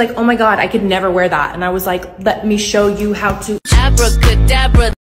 like, oh my God, I could never wear that. And I was like, let me show you how to Abracadabra.